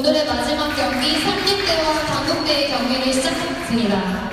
오늘의 마지막 경기 36대와 단국대의 경기를 시작했습니다.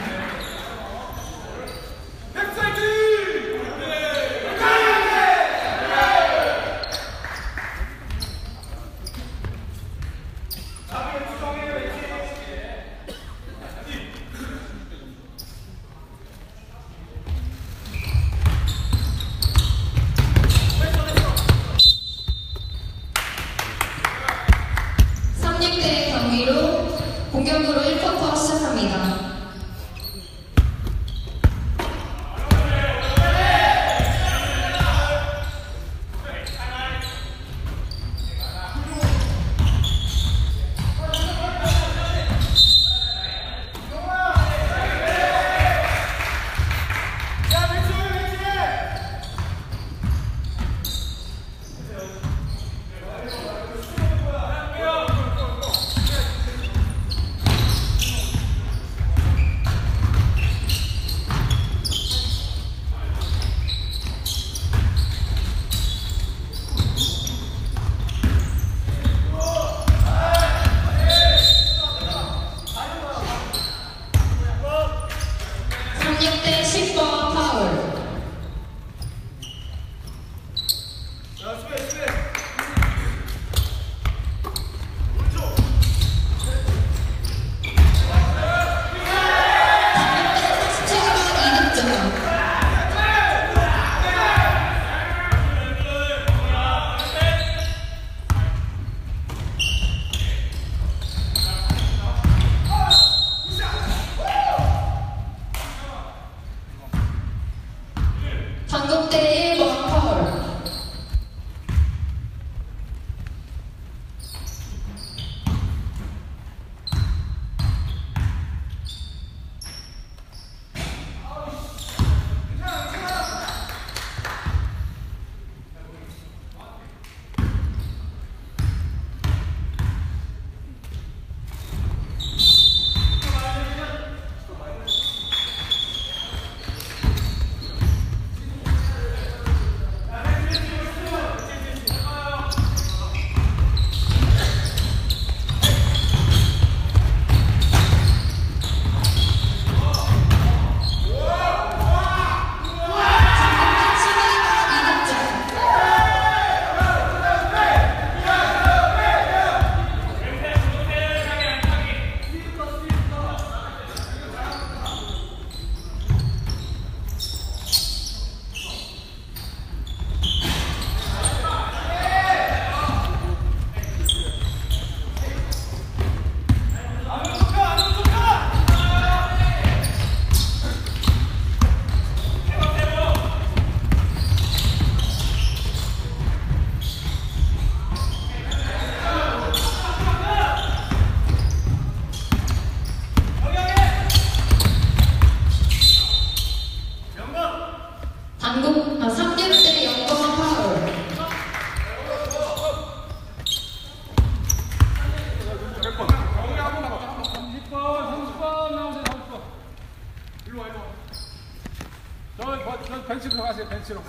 저, 저 벤치로 들어가세요, 벤치로.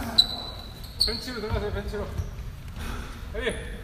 벤치로 들어가세요, 벤치로. 에이.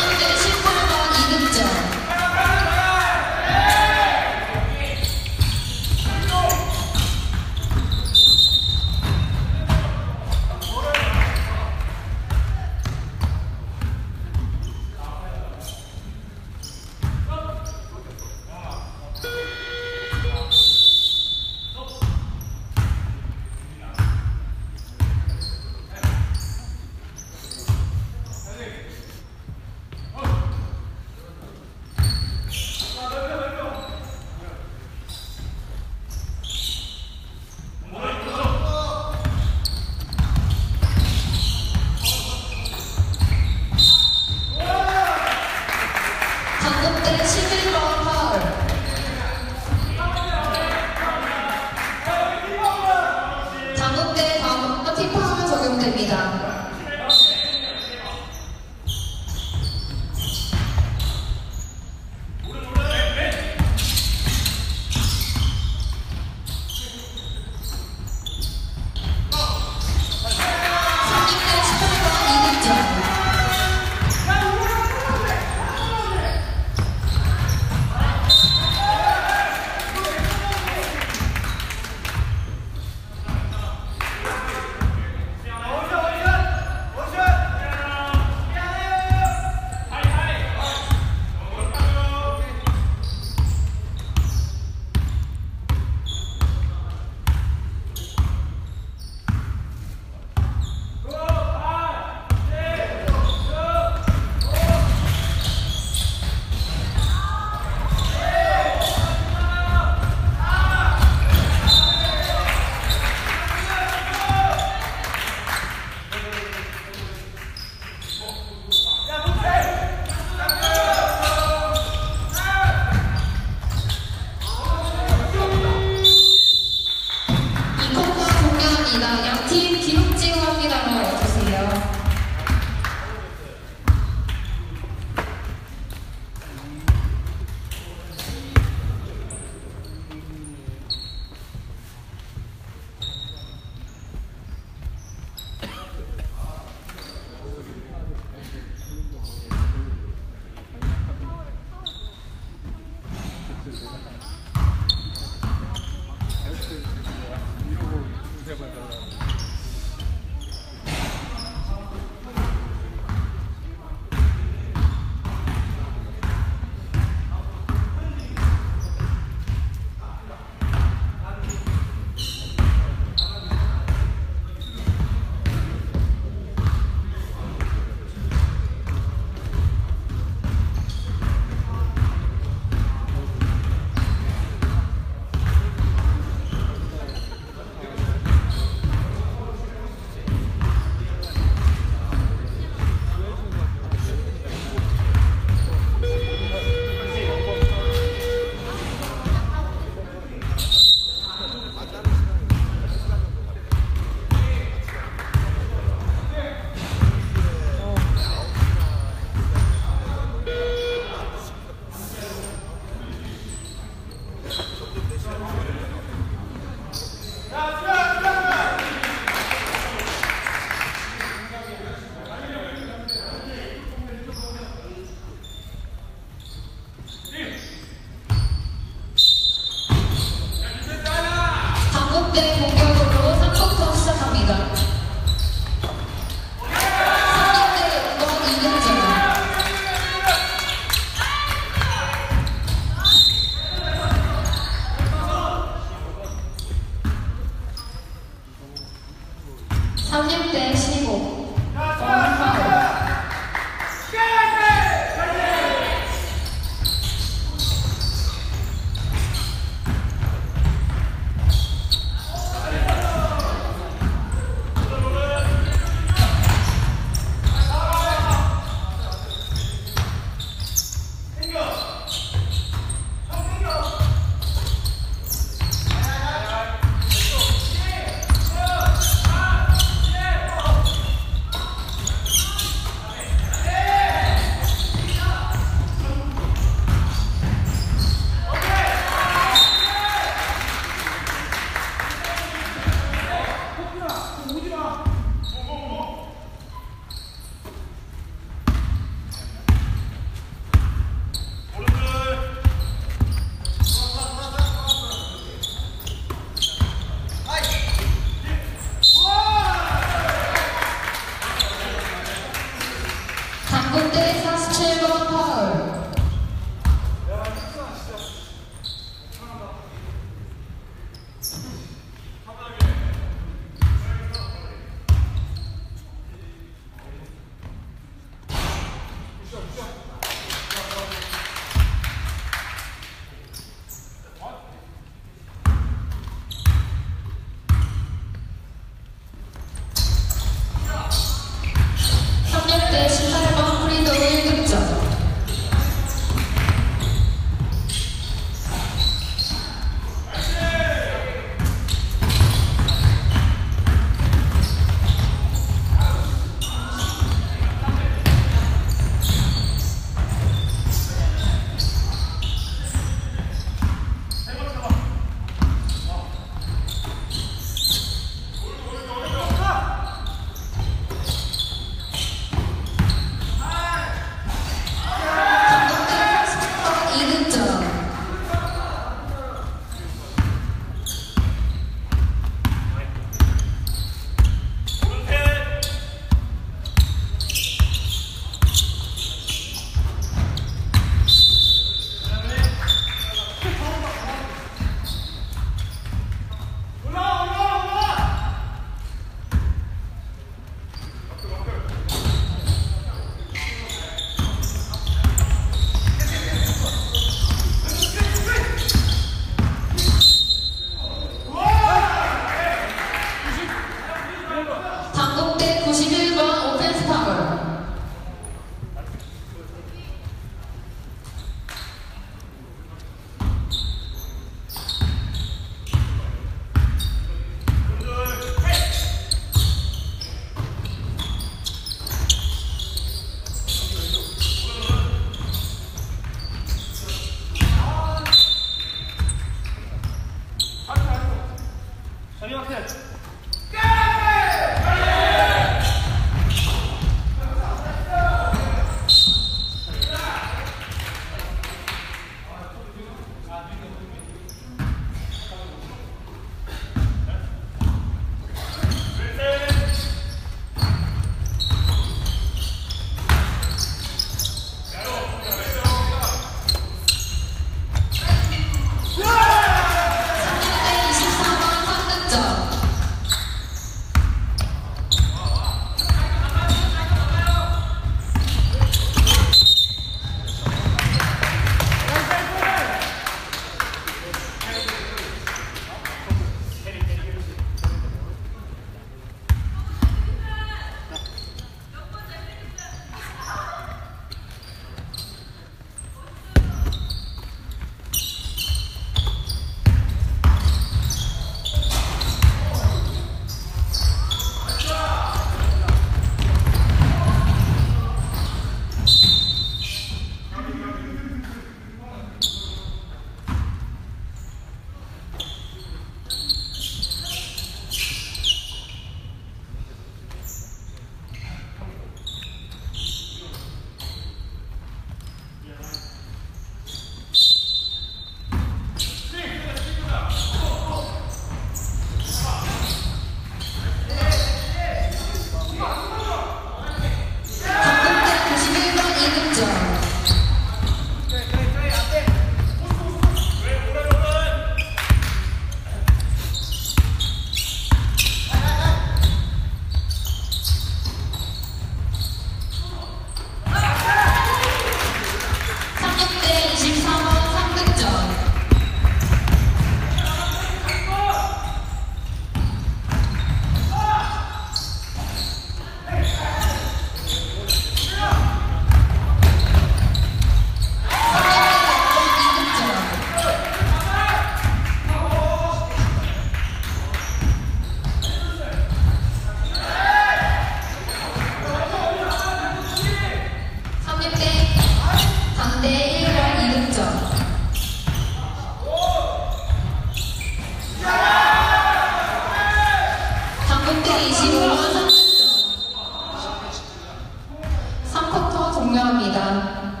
공명합니다.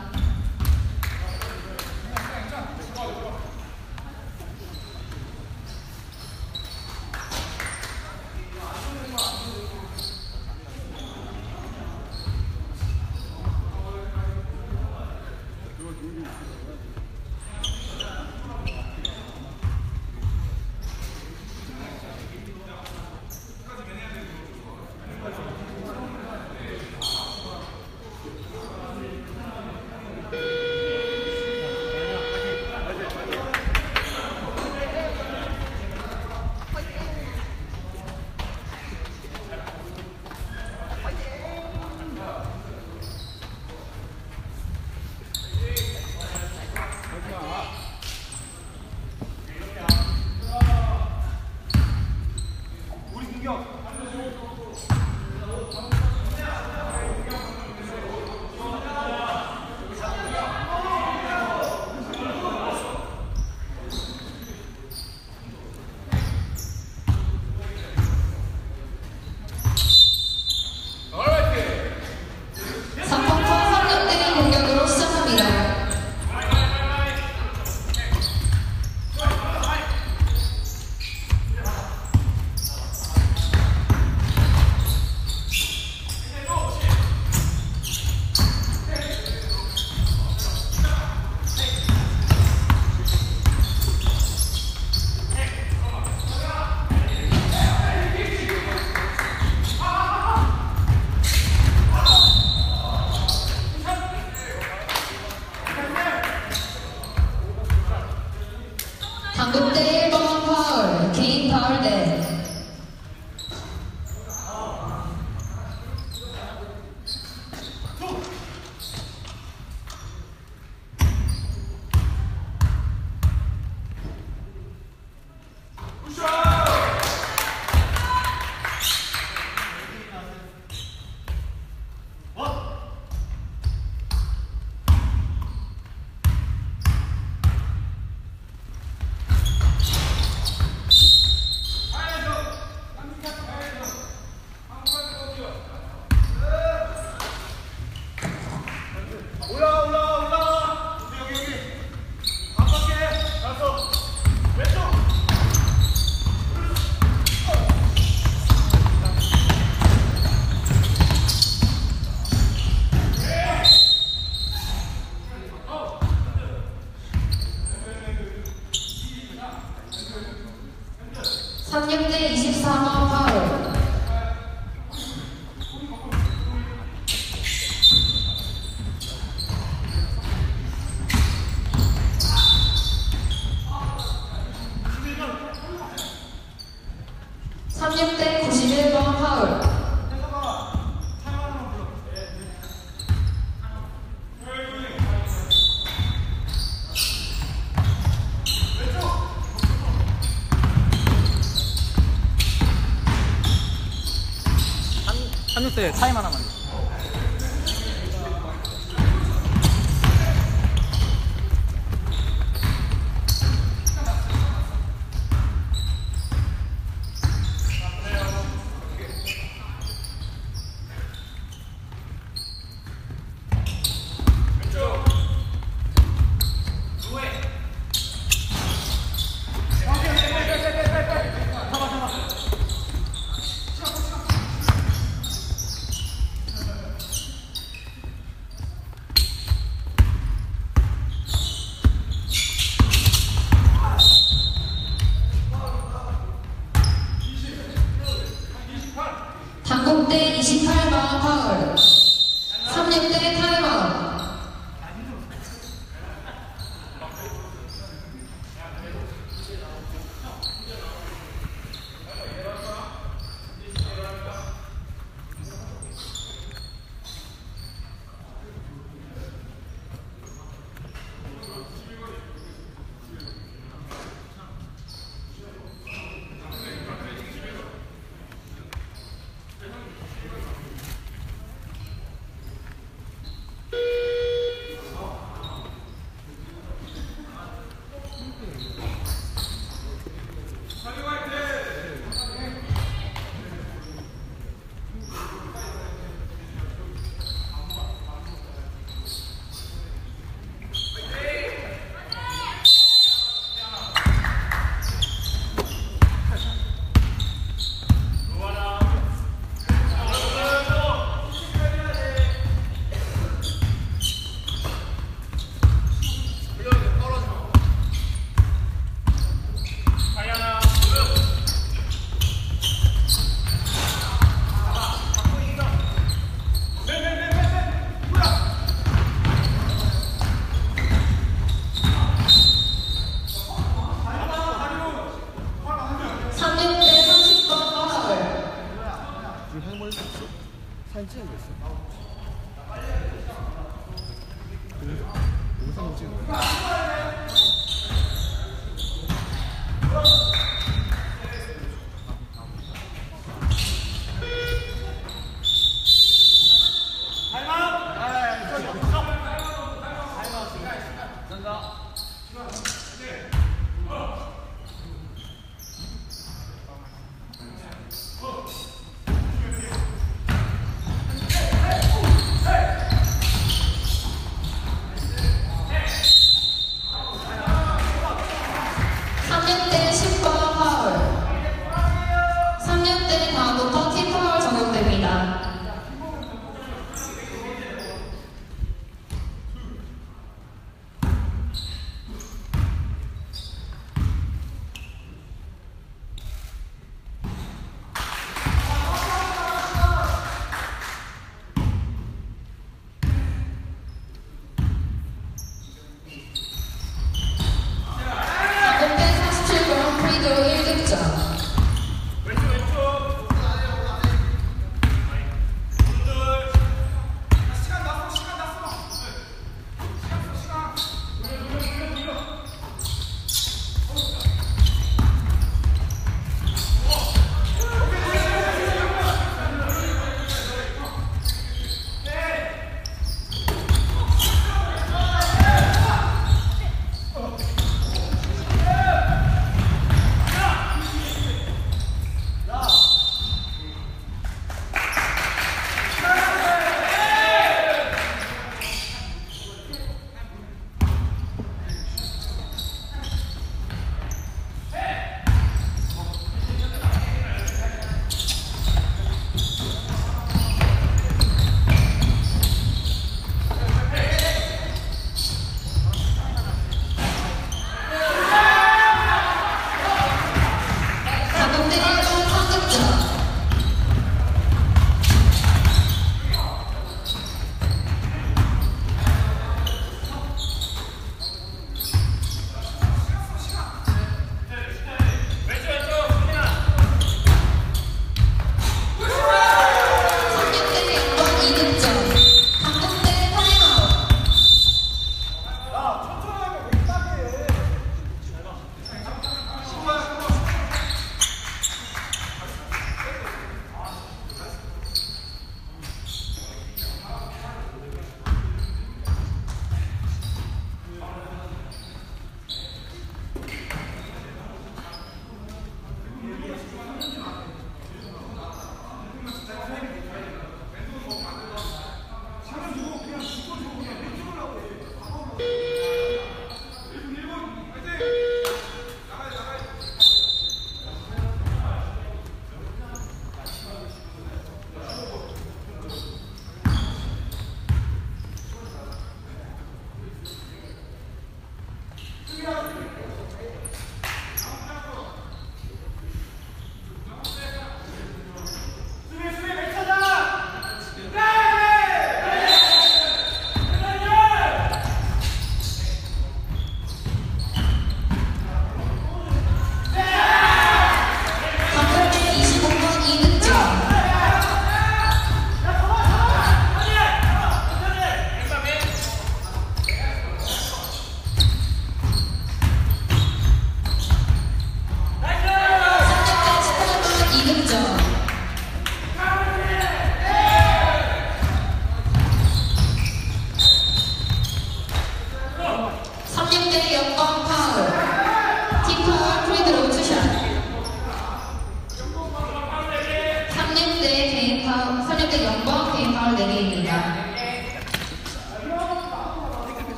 です。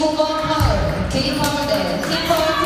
단국대 25번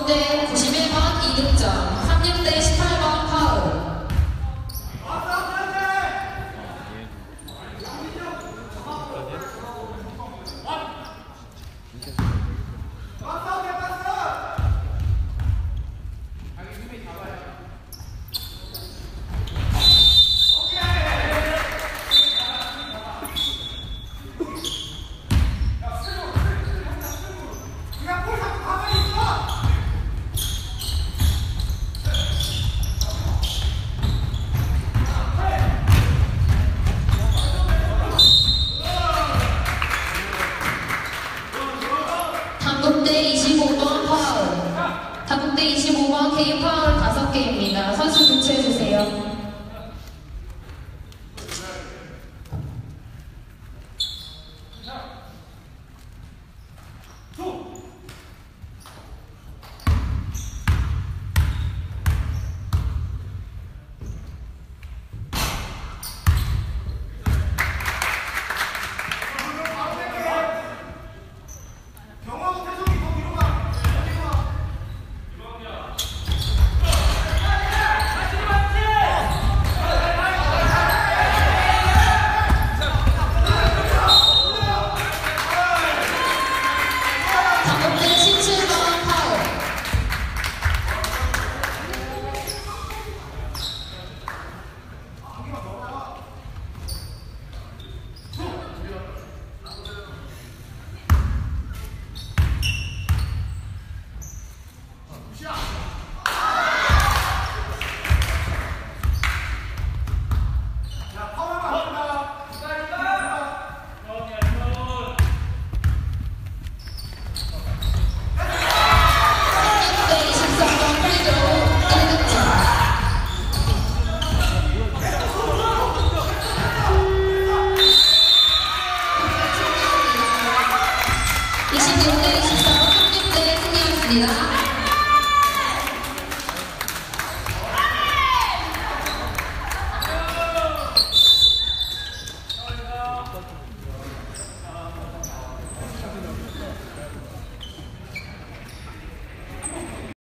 단